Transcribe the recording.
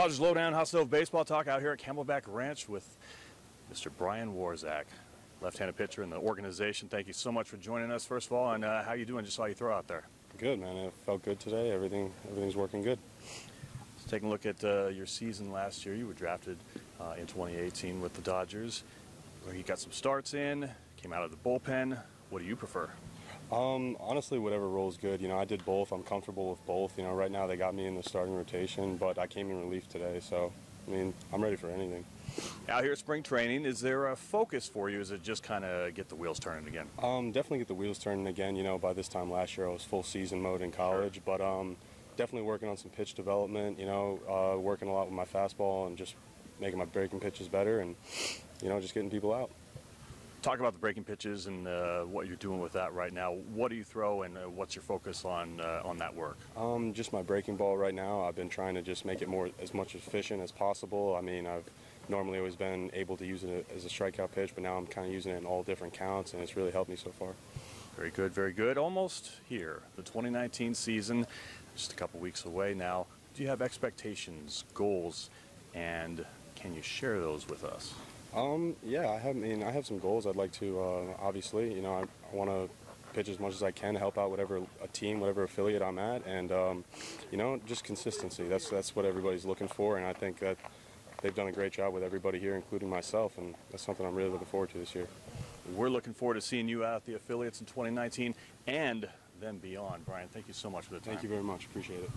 Dodgers Lowdown Hot Stove Baseball Talk out here at Camelback Ranch with Mr. Bryan Warzek, left-handed pitcher in the organization. Thank you so much for joining us, first of all, and uh, how you doing? Just saw you throw out there. Good, man. It felt good today. Everything, everything's working good. Just taking a look at uh, your season last year. You were drafted uh, in 2018 with the Dodgers, where you got some starts in, came out of the bullpen. What do you prefer? Um, honestly, whatever role is good. You know, I did both. I'm comfortable with both. You know, right now they got me in the starting rotation, but I came in relief today, so I mean, I'm ready for anything. Out here at spring training, is there a focus for you? Is it just kind of get the wheels turning again? Um, definitely get the wheels turning again. You know, by this time last year I was full season mode in college, Sure. but um, definitely working on some pitch development. You know, uh, working a lot with my fastball and just making my breaking pitches better, and you know, just getting people out. Talk about the breaking pitches and uh, what you're doing with that right now. What do you throw, and uh, what's your focus on uh, on that work? Um, just my breaking ball right now. I've been trying to just make it more as much efficient as possible. I mean, I've normally always been able to use it as a strikeout pitch, but now I'm kind of using it in all different counts, and it's really helped me so far. Very good, very good. Almost here. The 2019 season, just a couple weeks away now. Do you have expectations, goals, and can you share those with us? Um, yeah, I have. I mean, I have some goals. I'd like to. Uh, obviously, you know, I, I want to pitch as much as I can, to help out whatever a team, whatever affiliate I'm at, and um, you know, just consistency. That's that's what everybody's looking for, and I think that they've done a great job with everybody here, including myself, and that's something I'm really looking forward to this year. We're looking forward to seeing you out at the affiliates in 2019 and then beyond. Bryan, thank you so much for the time. Thank you very much. Appreciate it.